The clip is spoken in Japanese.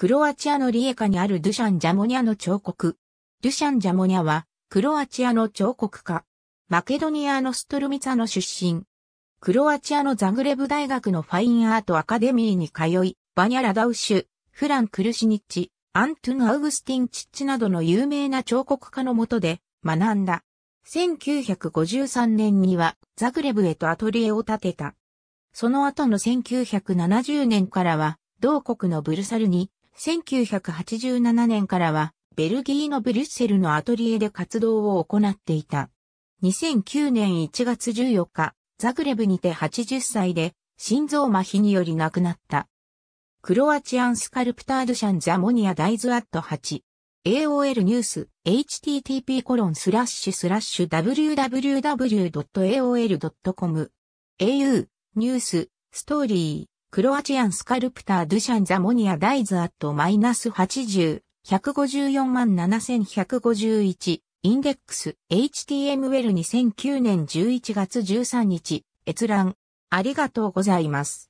クロアチアのリエカにあるドゥシャン・ジャモニャの彫刻。ドゥシャン・ジャモニャは、クロアチアの彫刻家。マケドニアのストルミツァの出身。クロアチアのザグレブ大学のファインアートアカデミーに通い、バニャラダウシュ、フラン・クルシニッチ、アントゥン・アウグスティン・チッチなどの有名な彫刻家のもとで学んだ。1953年にはザグレブへとアトリエを建てた。その後の1970年からは同国のブルサルに1987年からはベルギーのブリュッセルのアトリエで活動を行っていた。2009年1月14日、ザグレブにて80歳で心臓麻痺により亡くなった。クロアチアンスカルプタードシャンザモニアダイズアット8。AOL ニュース、http コロンスラッシュスラッシュ www.aol.com。au、ニュース、ストーリー、クロアチアンスカルプタードゥシャンザモニアダイズアットマイナス80、154万7151、インデックス、HTML2009 年11月13日、閲覧、ありがとうございます。